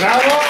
¡Bravo!